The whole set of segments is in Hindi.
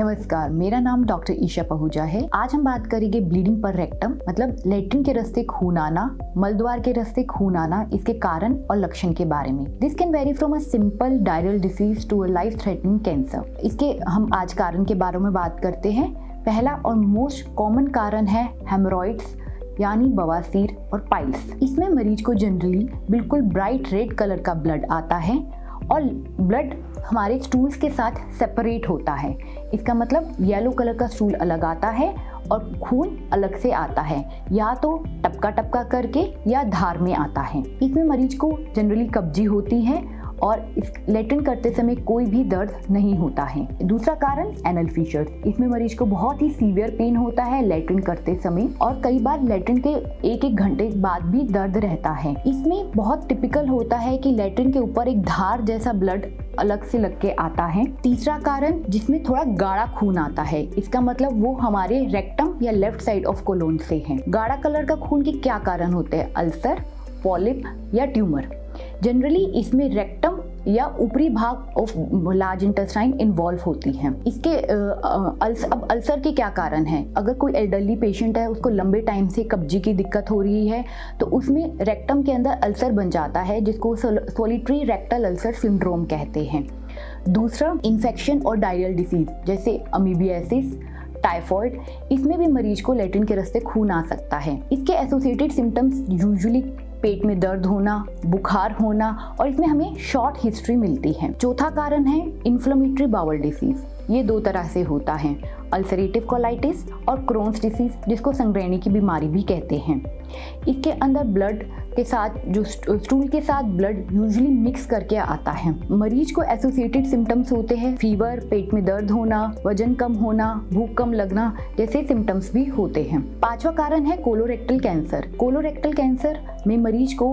नमस्कार, मेरा नाम डॉक्टर ईशा पहुजा है। आज हम बात करेंगे ब्लीडिंग पर रेक्टम मतलब लेट्रिन के रास्ते खून आना, मलद्वार के रास्ते खून आना, इसके कारण और लक्षण के बारे में। This can vary from a simple diarrhoeal disease to a life threatening cancer इसके हम आज कारण के बारे में बात करते हैं। पहला और मोस्ट कॉमन कारण है हेमोरॉइड्स यानी बवासीर और पाइल्स इसमें मरीज़ को जनरली बिल्कुल ब्राइट रेड कलर का ब्लड आता है और ब्लड हमारे स्टूल्स के साथ सेपरेट होता है। इसका मतलब येलो कलर का स्टूल अलग आता है और खून अलग से आता है। या तो टपका टपका करके या धार में आता है। इसमें मरीज़ को जनरली कब्जी होती है और इस लेटरिन करते समय कोई भी दर्द नहीं होता है। दूसरा कारण एनल फीचर्स इसमें मरीज़ को बहुत ही सीवियर पेन होता है लेटरिन करते समय और कई बार लेटरिन के एक एक घंटे बाद भी दर्द रहता है। इसमें बहुत टिपिकल होता है कि लेटरिन के ऊपर एक धार जैसा ब्लड अलग से लग के आता है। तीसरा कारण, जिसमें थोड़ा गाढ़ा खून आता है। इसका मतलब वो हमारे रेक्टम या लेफ़्ट साइड ऑफ़ कोलोन से है। गाढ़ा कलर का खून के क्या कारण होते हैं? अल्सर पॉलिप या ट्यूमर जनरली इसमें रेक्टम या ऊपरी भाग ऑफ़ लार्ज इंटेस्टाइन इन्वॉल्व होती हैं। इसके अल्स, अब अल्सर के क्या कारण है? अगर कोई एल्डरली पेशेंट है उसको लंबे टाइम से कब्जी की दिक्कत हो रही है तो उसमें रेक्टम के अंदर अल्सर बन जाता है जिसको सोलिट्री रेक्टल अल्सर सिंड्रोम कहते हैं। दूसरा इन्फेक्शन और डायरियल डिसीज जैसे अमीबियासिस टाइफॉइड इसमें भी मरीज़ को लेटरिन के रास्ते खून आ सकता है। इसके एसोसिएटेड सिम्टम्स यूजुअली पेट में दर्द होना, बुखार होना और इसमें हमें शॉर्ट हिस्ट्री मिलती है। चौथा कारण है इन्फ्लोमेटरी बावल डिसीज ये दो तरह से होता है। अल्सरेटिव कोलाइटिस और क्रोन्स डिसीज जिसको संग्रहणी की बीमारी भी कहते हैं। इसके अंदर ब्लड के साथ, जो स्टूल के साथ ब्लड यूजुअली मिक्स करके आता है। मरीज़ को एसोसिएटेड सिम्टम्स होते हैं। फीवर पेट में दर्द होना, वज़न कम होना, भूख कम लगना जैसे सिम्टम्स भी होते हैं। पांचवा कारण है कोलोरेक्टल कैंसर कोलोरेक्टल कैंसर में मरीज़ को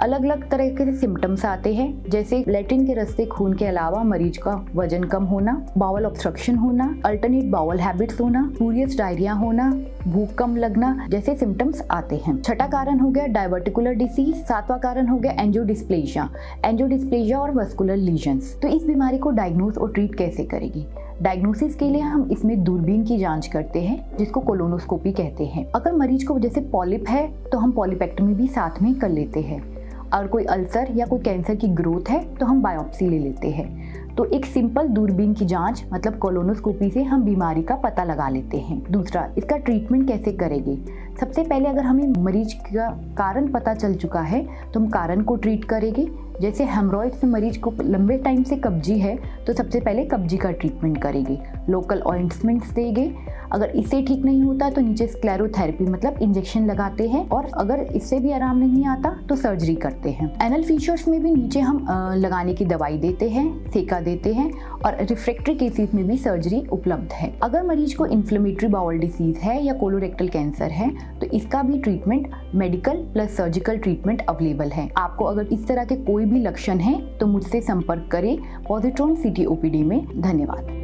अलग अलग तरह के सिम्टम्स आते हैं। जैसे लेटिन के रस्ते खून के अलावा मरीज़ का वज़न कम होना बावल ऑब्स्ट्रक्शन होना अल्टरनेट बावल हैबिट्स होना पूरियस डायरिया होना, भूख कम लगना जैसे सिम्टम्स आते हैं। छठा कारण हो गया डायवर्टिकुलर डिसीज सातवां कारण हो गया एंजियोडिस्प्लेजिया एंजियोडिस्प्लेजिया और वस्कुलर लीजन्स तो इस बीमारी को डायग्नोज और ट्रीट कैसे करेगी? डायग्नोसिस के लिए हम इसमें दूरबीन की जाँच करते हैं, जिसको कोलोनोस्कोपी कहते हैं। अगर मरीज़ को जैसे पॉलिप है तो हम पॉलिपेक्टमी भी साथ में कर लेते हैं। और कोई अल्सर या कोई कैंसर की ग्रोथ है तो हम बायोप्सी ले लेते हैं। तो एक सिंपल दूरबीन की जाँच मतलब कोलोनोस्कोपी से हम बीमारी का पता लगा लेते हैं। दूसरा, इसका ट्रीटमेंट कैसे करेंगे? सबसे पहले अगर हमें मरीज़ का कारण पता चल चुका है तो हम कारण को ट्रीट करेंगे। जैसे हेमरॉइड से मरीज़ को लंबे टाइम से कब्जी है तो सबसे पहले कब्जी का ट्रीटमेंट करेंगे। लोकल ऑइंटमेंट्स देंगे। अगर इससे ठीक नहीं होता तो नीचे स्क्लेरोथेरेपी मतलब इंजेक्शन लगाते हैं, और अगर इससे भी आराम नहीं आता तो सर्जरी करते हैं। एनल फीचर्स में भी नीचे हम लगाने की दवाई देते हैं सेका देते हैं, और रिफ्रेक्टरी केसेस में भी सर्जरी उपलब्ध है। अगर मरीज़ को इन्फ्लेमेटरी बाउल डिसीज है, या कोलोरेक्टल कैंसर है तो इसका भी treatment medical plus surgical treatment available है। आपको अगर इस तरह के कोई भी लक्षण है तो मुझसे संपर्क करें। पॉजिट्रॉन सिटी ओपीडी में। धन्यवाद।